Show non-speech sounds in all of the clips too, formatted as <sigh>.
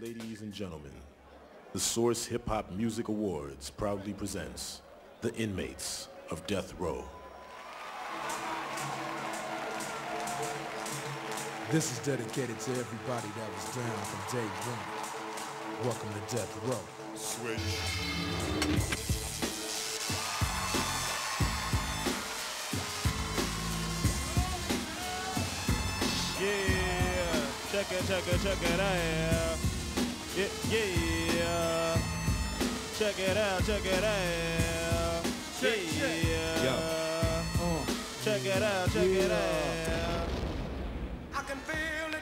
Ladies and gentlemen, the Source Hip Hop Music Awards proudly presents the inmates of Death Row. This is dedicated to everybody that was down from day one. Welcome to Death Row. Switch. Yeah, check it, check it, check it out. Yeah, yeah. Check it out, check it out. Yeah. Check it out, check it out. I can feel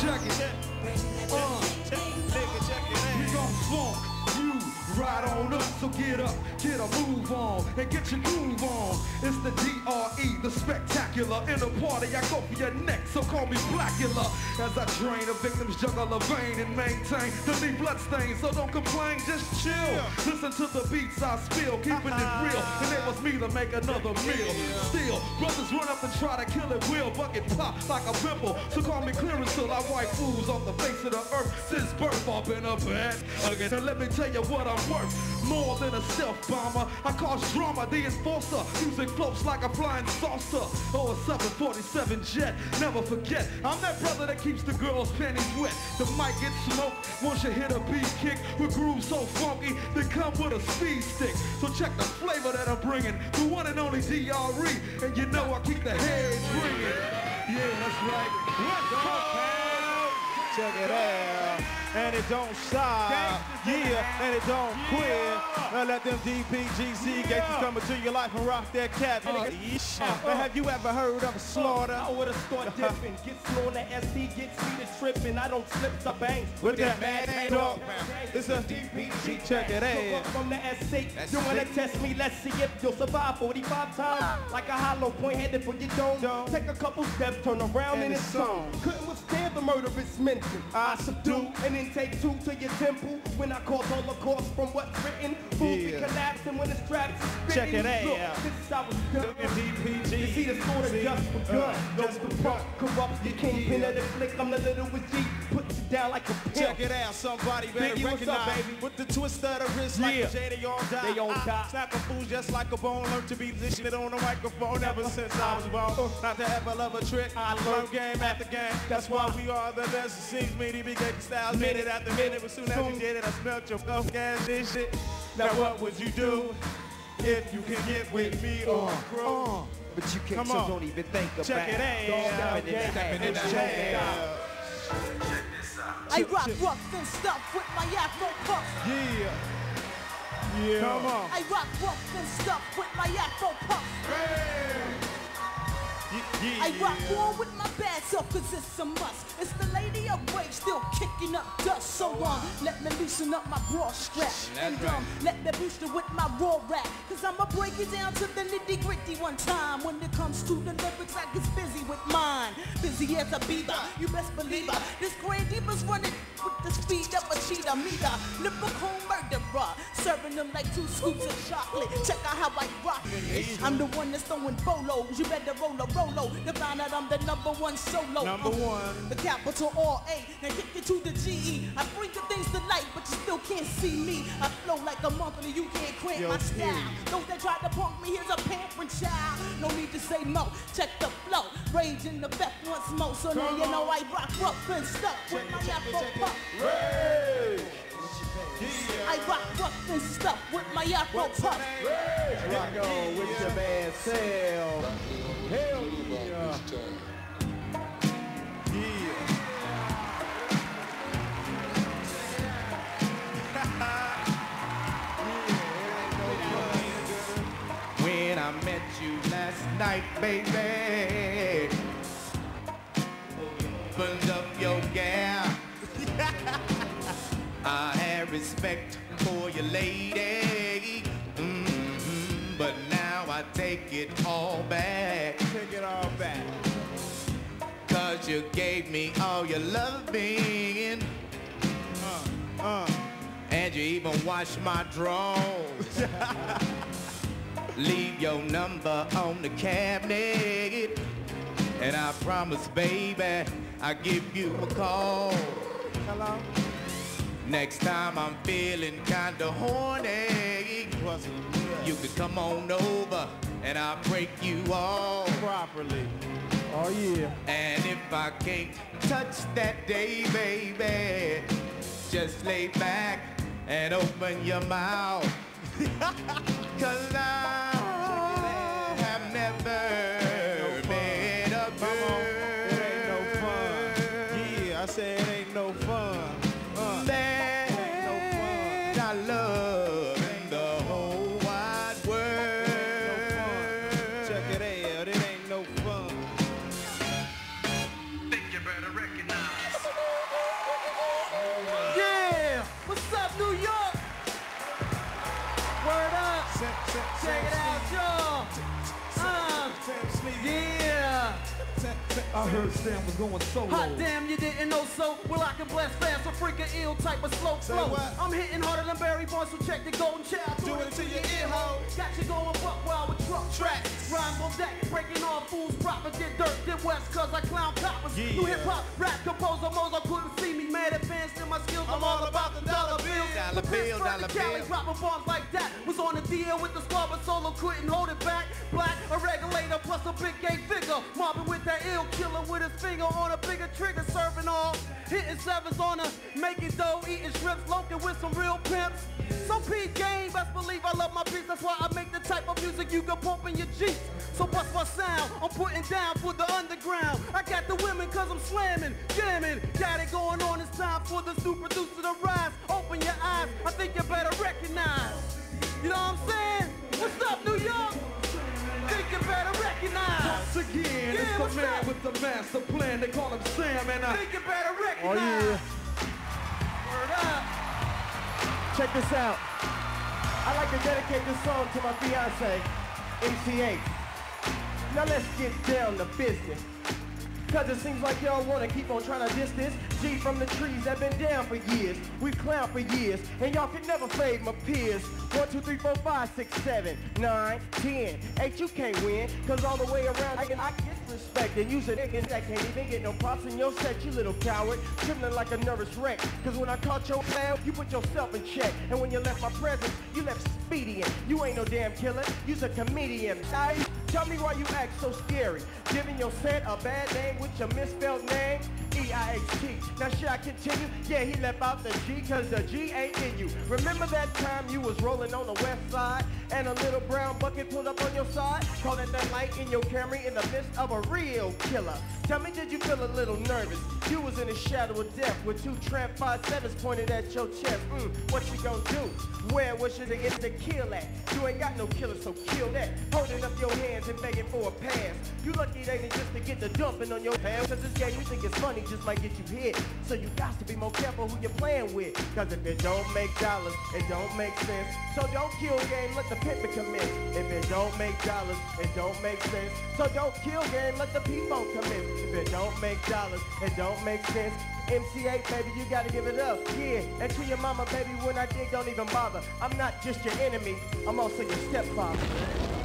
Check it. Get up, get a move on, and get your groove on. It's the DRE, the spectacular. In the party, I go for your neck, so call me Blackula. As I drain a victim's jugular vein and maintain the deep blood stain. So don't complain, just chill. Listen to the beats I spill, keeping it uh-huh. real. And it was me to make another meal. Still, brothers run up and try to kill it will. Bucket pop like a pimple. So call me clearance till I wipe fools off the face of the earth. Since birth, I've been a bad again. And let me tell you what I'm worth. More than a self bomber. I cause drama, the enforcer. Music floats like a flying saucer. Oh, a 747 jet. Never forget, I'm that brother that keeps the girls' panties wet. The mic gets smoked once you hit a beat kick with grooves so funky they come with a speed stick. So check the flavor that I'm bringing. The one and only DRE. And you know I keep the heads ringing. Yeah, that's right. Let's go. Check it out. And it don't stop. Yeah, and it don't quit. Now let them DPGC gangsters come into your life and rock their cat. Uh, now have you ever heard of a uh, slaughter? I would've start uh-huh. dipping. Get slow on the SD, gets me to tripping. I don't slip to bang. With that mad dog. It's a DPG. Check it out. from the S8. You wanna test me? Let's see if you'll survive 45 times. Like a hollow point headed for your dome. Take a couple steps, turn around And it's on. Couldn't withstand the murderous mention. I subdue and then take two to your temple. When I cause holocaust from what's written. Fools be collapsing when the straps is Check it Look, out. this is how it's done. You see the sword of just begun. Uh, Those just the begun. corrupts the kingpin of the flick. I'm the little with G. Put you down like a pimp. Check it out, somebody better Biggie, what's up, recognize. baby? With the twist of the wrist like Yeah. a J, they all die. They all die. Snap a fool just like a bone. Learn to be listening on the microphone ever since I was born. Not to ever love a trick. I learned game after game. That's why we are the best. It seems me to be getting styles minute after minute. But soon as you did it, I smelt your fuck ass this shit. Now what would you do if you can get with me or uh, crew? Uh, but you can't, Come so on. don't even think about Check it out. Dog stepping in Yeah. Stepping in the Check it Yeah. out. I rock rough and stuff with my afro puff. Yeah. Yeah. Come on. I rock rough and stuff with my afro puff. Yeah. I rock war with my bad self cause it's a must. It's the lady of rage still kicking up dust. So um, let me loosen up my bra strap. and um, let me boost it with my raw rap. Cause I'ma break it down to the nitty gritty one time. When it comes to the lyrics, I get busy with mine. Busy as a beaver, you best believe her. This grand diva's running with the speed of a cheetah. Me the lyrical murderer. Serving them like two scoops of chocolate. Check out how I rock it. I'm the one that's throwing bolos. You better roll a rolo to find out I'm the number one solo. Number Uh, one. The capital R A. Now kick it to the G E. I bring the things to light, but you still can't see me. I flow like a monthly, you can't cramp Yo, my Q. style. Those that try to punk me, here's a pampering child. No need to say no. Check the flow. Rage in the back once more. So now you know I rock rough and stuff with my afro puff. I rock rough and stuff with my afro puff. Rock on with your bad self. Night, baby. Opened up your gap. <laughs> I had respect for your lady. Mhm, But now I take it all back. Take it all back. Cause you gave me all your loving. Uh, uh. And you even washed my drawers. <laughs> Leave your number on the cabinet. And I promise, baby, I'll give you a call. Hello? Next time I'm feeling kinda horny, you can come on over and I'll break you off properly. Oh yeah. And if I can't touch that day, baby, just lay back and open your mouth. <laughs> I heard Sam was going solo. Hot damn, you didn't know so. Well, I can blast fast, a freaking ill type of slow Say flow. what? I'm hitting harder than Barry Bonds, so check the golden child. Do it to your ear hole. Got you going buck wild with truck tracks. Rhymes on deck, breaking all fools, proper, did dirt, did west, cause I clown coppers. New hip hop, rap composer, Mozo couldn't see me. Mad advanced in my skills, I'm all about the dollar bill. Dollar bill, dollar bill. dropping bombs like that. Was on the deal with the squad, but solo couldn't hold it back. Black, a regulator, plus a big gay figure. Mobbing with that ill killer with his finger on a bigger trigger, serving all. Hitting sevens on a making dough, eating shrimps, loafing with some real pimps. So P game, best believe I love my beats. That's why I make the type of music you can pump in your Jeep. So bust my sound, I'm putting down for the underground. I got the women cause I'm slamming, jamming. Got it going on, it's time for the new producer to rise. Open your eyes, I think you better recognize. You know what I'm saying? What's up, New York? You better recognize. Once again, Yeah, it's the man that? with the master plan. They call him Sam, and I. Think you better Oh yeah. Word up. Check this out. I'd like to dedicate this song to my fiance, MC Eiht. Now let's get down to business. Cause it seems like y'all wanna keep on trying to this G from the trees that been down for years. We clown for years, and y'all can never fade my peers. One, two, three, four, five, six, seven, nine, ten. Eight, you can't win, cause all the way around I can I get respect. And you a niggas that can't even get no props in your set, you little coward. Trembling like a nervous wreck. Cause when I caught your fail, you put yourself in check. And when you left my presence, you left expedient. You ain't no damn killer, you's a comedian. Now, tell me why you act so scary. Giving your set a bad name with your misspelled name. E-I-H-T. Now should I continue? Yeah, he left out the G cause the G ain't in you. Remember that time you was rolling on the west side and a little brown bucket pulled up on your side? Call it that light in your Camry in the midst of a real killer. Tell me, did you feel a little nervous? You was in the shadow of death with two tramp five sevens pointed at your chest. Mm, what you gonna do? Where was you to get the kill at? You ain't got no killer, so kill that. Holding up your hands and begging for a pass. You lucky it ain't just to get the dumping on your pants. Cause this game you think it's funny just might get you hit. So you got to be more careful who you're playing with. Cause if it don't make dollars, it don't make sense. So don't kill game, let the pimping commence. If it don't make dollars, it don't make sense. So don't kill game, let the people commence. If it don't make dollars, it don't make sense. MC Eiht, baby, you gotta give it up. Yeah, and to your mama, baby, when I dig, don't even bother. I'm not just your enemy, I'm also your stepfather.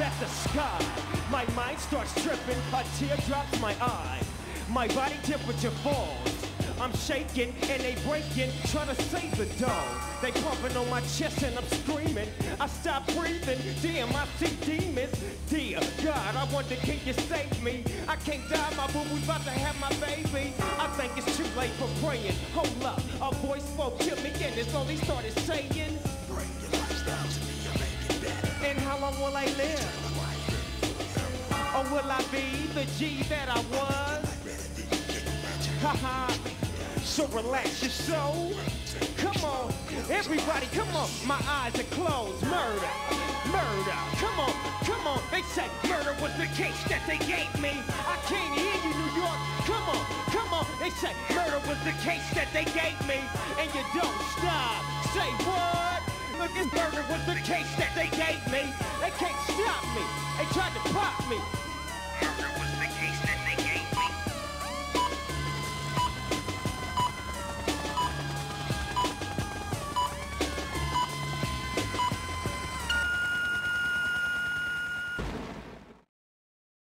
At the sky, my mind starts tripping, a tear drops my eye. My body temperature falls. I'm shaking and they breaking, trying to save the dog. They pumping on my chest and I'm screaming. I stop breathing, damn, I see demons. Dear God, I wonder can you save me? I can't die, my boo boo's about to have my baby. I think it's too late for praying. Hold up, a voice spoke to me and it's all he started saying. And how long will I live? Or will I be the G that I was? Haha, So relax your soul. Come on, everybody, come on. My eyes are closed. Murder, murder. Come on, come on. They say murder was the case that they gave me. I can't hear you, New York. Come on, come on. They say murder was the case that they gave me. And you don't stop. Say what? Look, this murder was the case that they